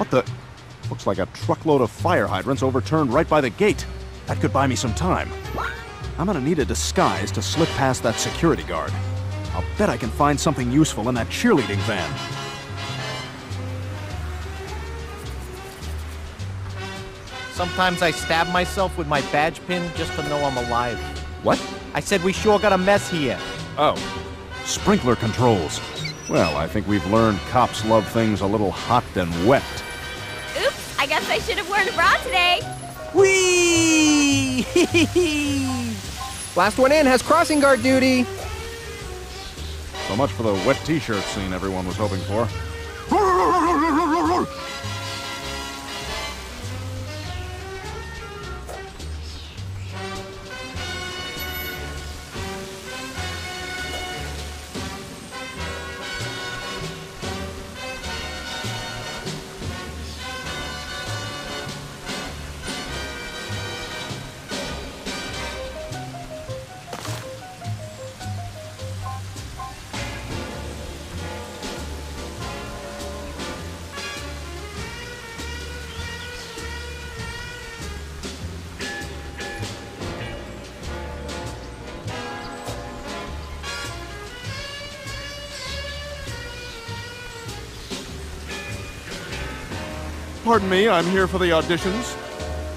What the? Looks like a truckload of fire hydrants overturned right by the gate. That could buy me some time. I'm gonna need a disguise to slip past that security guard. I'll bet I can find something useful in that cheerleading van. Sometimes I stab myself with my badge pin just to know I'm alive. What? I said we sure got a mess here. Oh. Sprinkler controls. Well, I think we've learned cops love things a little hot and wet. Oops, I guess I should have worn a bra today. Whee! Last one in has crossing guard duty. So much for the wet t-shirt scene everyone was hoping for. Pardon me, I'm here for the auditions.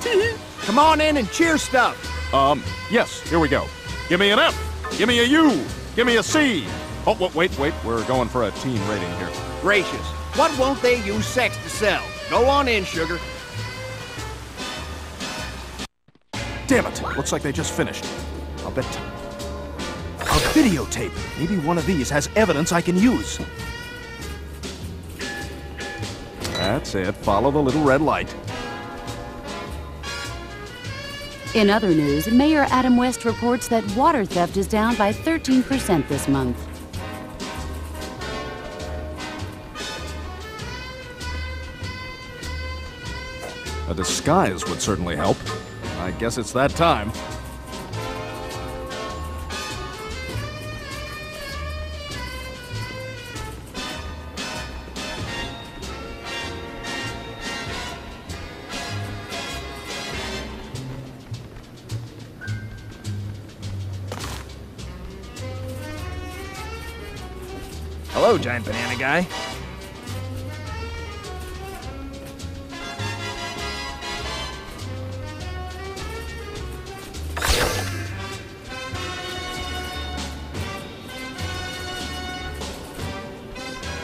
Come on in and cheer stuff. Um, yes, here we go. Give me an F. Give me a U. Give me a C. Oh, wait, wait, wait, we're going for a teen rating here. Gracious. What won't they use sex to sell? Go on in, sugar. Damn it! Looks like they just finished. I'll bet. A videotape! Maybe one of these has evidence I can use. That's it. Follow the little red light. In other news, Mayor Adam West reports that water theft is down by 13% this month. A disguise would certainly help. I guess it's that time. Hello, giant banana guy.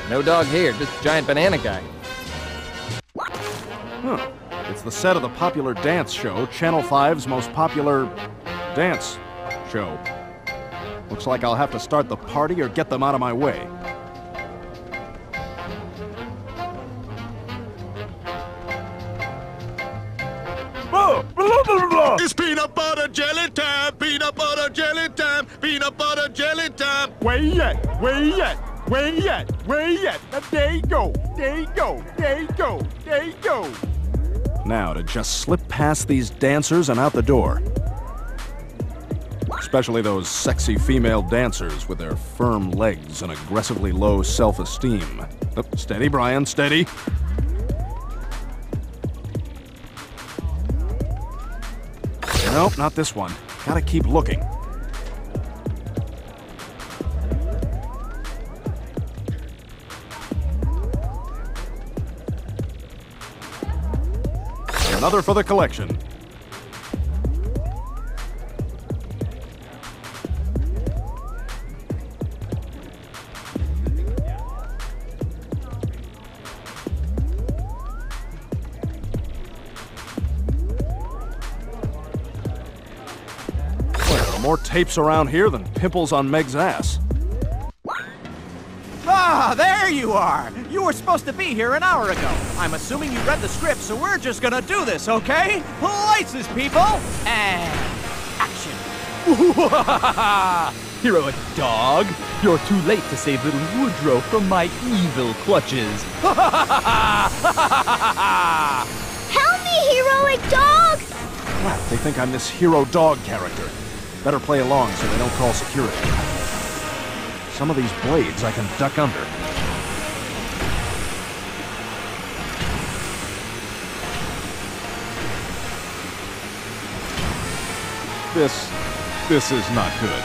No dog here, just giant banana guy. Huh. It's the set of the popular dance show, Channel 5's most popular dance show. Looks like I'll have to start the party or get them out of my way. It's peanut butter jelly time, peanut butter jelly time, peanut butter jelly time. Where yet? Where yet? Where yet? Where yet? Now, There you go. There you go. There you go. There you go. Now to just slip past these dancers and out the door. Especially those sexy female dancers with their firm legs and aggressively low self esteem. steady, Brian, steady. Nope, not this one. Gotta keep looking. Another for the collection. More tapes around here than pimples on Meg's ass. Ah, there you are. You were supposed to be here an hour ago. I'm assuming you read the script, so we're just gonna do this, okay? Places, people, and action. Heroic dog, you're too late to save little Woodrow from my evil clutches. Help me, heroic dog! Crap, they think I'm this hero dog character. Better play along so they don't call security. Some of these blades I can duck under. This... this is not good.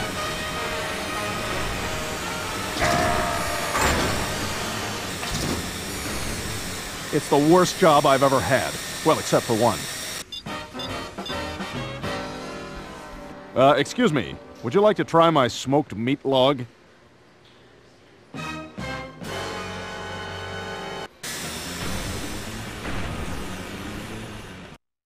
It's the worst job I've ever had. Well, except for one. Uh, excuse me. Would you like to try my smoked meat log?